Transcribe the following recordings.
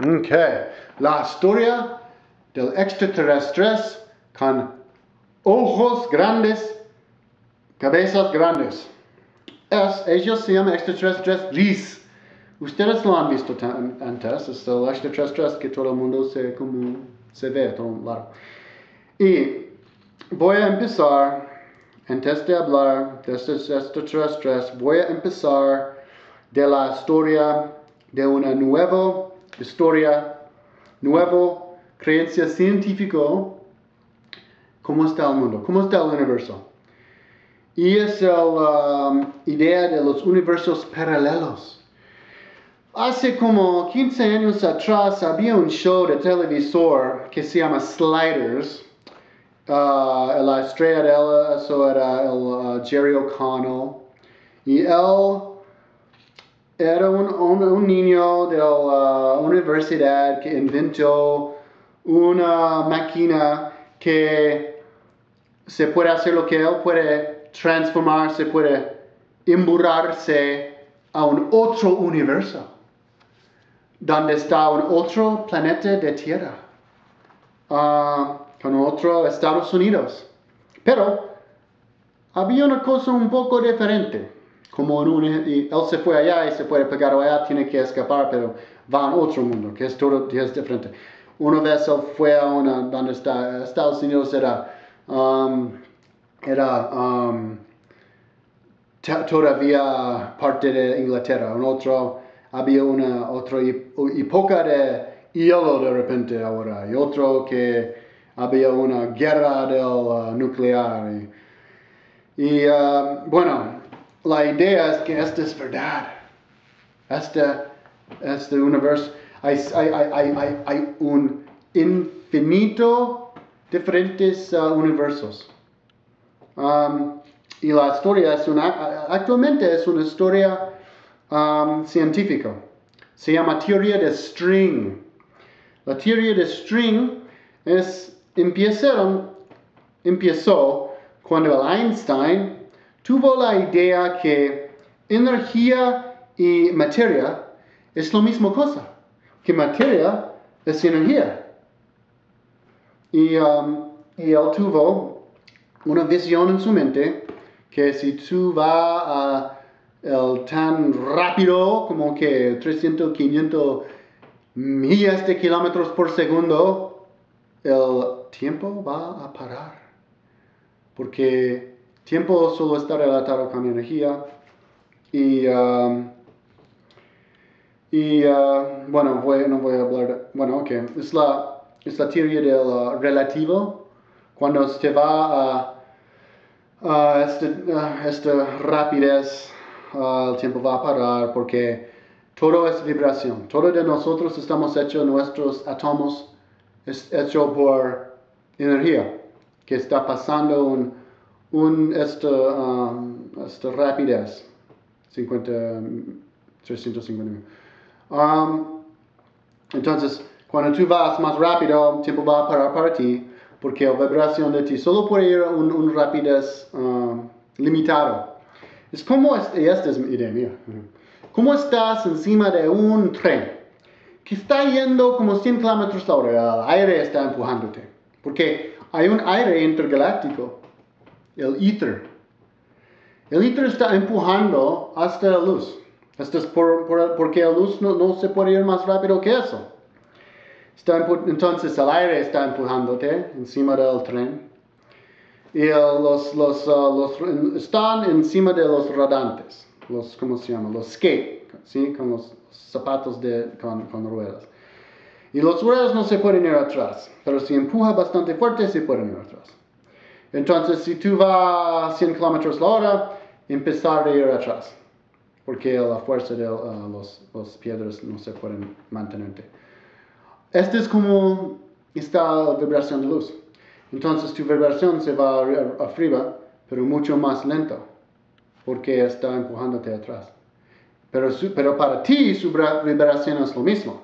Ok, la historia del extraterrestres con ojos grandes, cabezas grandes. Es, ellos se llaman extraterrestres RIS. Ustedes lo han visto antes, es el extraterrestre que todo el mundo se, como, se ve a todo lado. Y voy a empezar, antes de hablar de estos extraterrestres, voy a empezar de la historia de una nueva historia, nuevo creencia científico, cómo está el mundo, cómo está el universo. Y es la um, idea de los universos paralelos. Hace como 15 años atrás había un show de televisor que se llama Sliders. Uh, la estrella de él, eso era el uh, Jerry O'Connell. Y él era un, un, niño de la universidad que inventó una máquina que se puede hacer lo que él puede transformarse, puede emburrarse a un otro universo, donde está un otro planeta de Tierra, uh, con otro Estados Unidos. Pero había una cosa un poco diferente como en un, él se fue allá y se puede pegar allá, tiene que escapar, pero va a otro mundo, que es todo es diferente. Una vez él fue a una, donde está, Estados Unidos era, um, era um, todavía parte de Inglaterra, en otro, había una otra época de hielo de repente ahora, y otro que había una guerra del uh, nuclear. Y, uh, bueno, la idea es que esto es verdad. Este, este universo, hay un infinito diferentes uh, universos. Um, y la historia es una, actualmente es una historia um, científica. Se llama teoría de string. La teoría de string es, empezaron, empezó cuando Einstein tuvo la idea que energía y materia es la misma cosa, que materia es energía. Y, um, él tuvo una visión en su mente que si tú vas el tan rápido como que 300, 500 millas de kilómetros por segundo, el tiempo va a parar. Porque Tiempo solo está relatado con energía y, um, y uh, bueno, no voy a hablar, bueno, ok, es la, es la teoría del relativo, cuando se va a, a este, esta rapidez, uh, el tiempo va a parar porque todo es vibración, todo de nosotros estamos hechos, nuestros átomos es hecho por energía que está pasando un un, esta, um, esta rapidez, 50, 350 um, entonces, cuando tú vas más rápido, el tiempo va a parar para ti, porque la vibración de ti solo puede ir a un, rapidez um, limitado. Es como, y esta es mi idea mía, como estás encima de un tren que está yendo como 100 kilómetros a hora, el aire está empujándote, porque hay un aire intergaláctico el ether. El ether está empujando hasta la luz. Esto es por, porque la luz no, se puede ir más rápido que eso. entonces el aire está empujándote encima del tren. Y los, los, uh, los, están encima de los rodantes. Los, ¿Cómo se llama? Los skate. ¿sí? Con los zapatos de, con, con ruedas. Y los ruedas no se pueden ir atrás. Pero si empuja bastante fuerte, se pueden ir atrás. Entonces, si tú vas a 100 kilómetros la hora, empezar a ir atrás, porque la fuerza de uh, los, piedras no se pueden mantenerte. Esta es como está la vibración de luz. Entonces, tu vibración se va arriba, pero mucho más lento, porque está empujándote atrás. Pero, pero para ti, su vibración es lo mismo,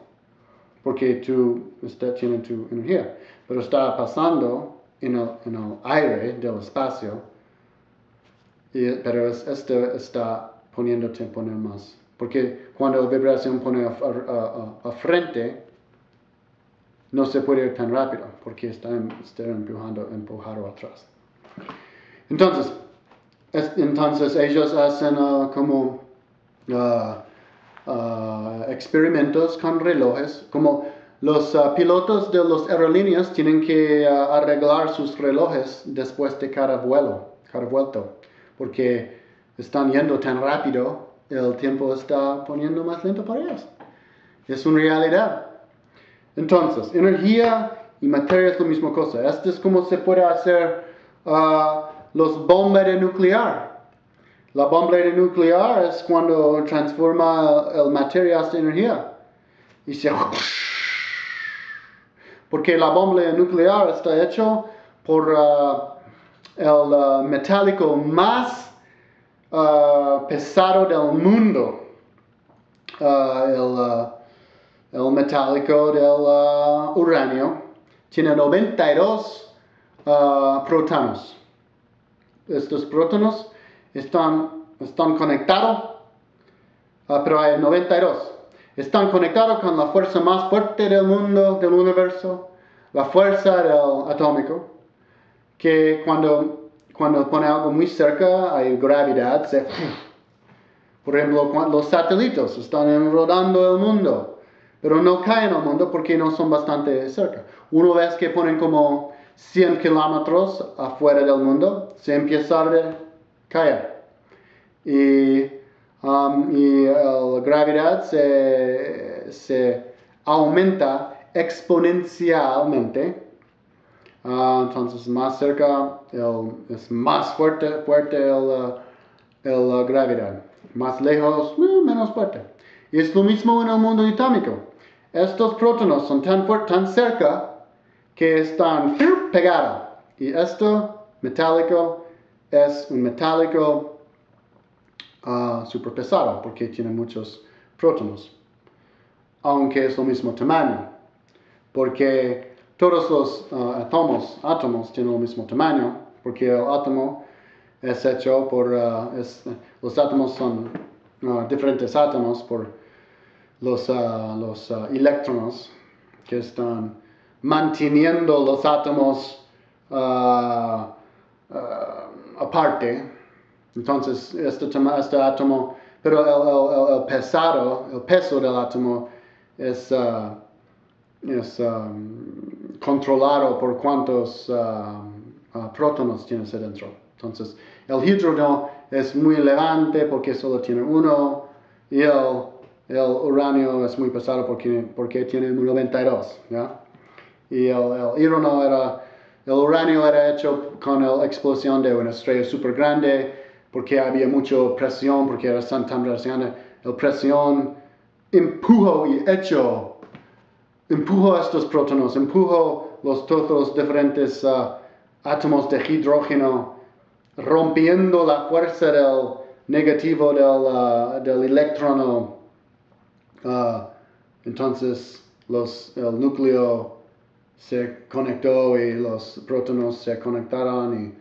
porque tú está, tienes tu energía, pero está pasando en el, aire del espacio, pero esto está poniéndote poner más. Porque cuando la vibración pone a, frente, no se puede ir tan rápido porque está, está empujando, empujado atrás. Entonces, entonces ellos hacen uh, como uh, uh, experimentos con relojes, como los pilotos de las aerolíneas tienen que arreglar sus relojes después de cada vuelo, cada vuelto, porque están yendo tan rápido, el tiempo está poniendo más lento para ellos. Es una realidad. Entonces, energía y materia es la misma cosa. Esto es como se puede hacer los bombas nuclear. La bomba nuclear es cuando transforma el materia hasta energía. Y se... Porque la bomba nuclear está hecho por uh, el uh, metálico más uh, pesado del mundo. el, el, metálico del uranio tiene 92 protones estos prótonos están, están conectados, pero hay 92. Están conectados con la fuerza más fuerte del mundo, del universo, la fuerza del atómico, que cuando, cuando pone algo muy cerca hay gravedad. por ejemplo, los satélites están rodando el mundo, pero no caen al mundo porque no son bastante cerca. Una vez que ponen como 100 kilómetros afuera del mundo, se empieza a caer. Y, um, y la gravedad se, aumenta exponencialmente. Uh, entonces, más cerca es más fuerte, fuerte el, la gravedad. Más lejos, eh, menos fuerte. Y es lo mismo en el mundo atómico. Estos prótonos son tan, tan cerca que están pegados. Y esto metálico es un metálico uh, super pesado porque tiene muchos prótonos, aunque es lo mismo tamaño, porque todos los uh, átomos, átomos tienen el mismo tamaño, porque el átomo es hecho por, uh, los átomos son diferentes átomos por los, los electrones que están manteniendo los átomos ah, ah, aparte. Entonces, este, este átomo, pero el, pesado, el peso del átomo es, ah, es controlado por cuántos prótonos tienes adentro. Entonces, el hidrógeno es muy elevante porque solo tiene uno y el, el uranio es muy pesado porque, porque tiene 92. ¿ya? y el, el era, el uranio era hecho con la explosión de una estrella súper grande porque había mucha presión, porque era tan grande. La presión empujó y hecho, empujó estos prótonos, empujó los, todos diferentes uh, átomos de hidrógeno, rompiendo la fuerza del negativo del, uh, del electrón. Uh, entonces, los, el núcleo se conectó y los prótonos se conectaron y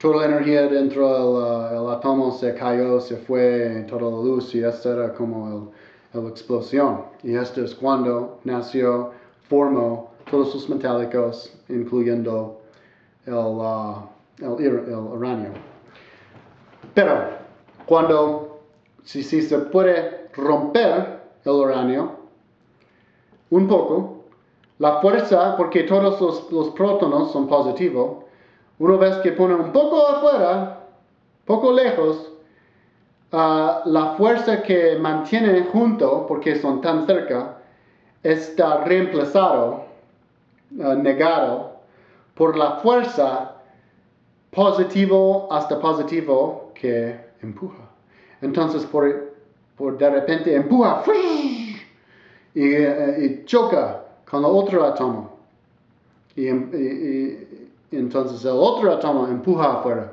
toda la energía dentro del uh, átomo se cayó, se fue, toda la luz y esta era como la explosión. Y esto es cuando nació, formó todos los metálicos, incluyendo el, uh, el, el uranio. Pero cuando, si, si se puede romper el uranio un poco, la fuerza, porque todos los, prótonos son positivos, una vez que pone un poco afuera, poco lejos, la fuerza que mantiene junto, porque son tan cerca, está reemplazado, ah, negado, por la fuerza positivo hasta positivo que empuja. Entonces, por, de repente empuja y, eh, y choca con el otro átomo. Y, entonces el otro átomo empuja afuera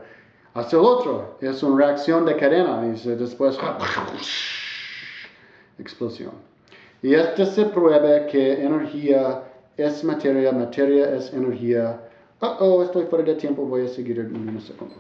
hacia el otro. Es una reacción de cadena y después explosión. Y esto se prueba que energía es materia, materia es energía. Oh, oh, estoy fuera de tiempo, voy a seguir en un segundo.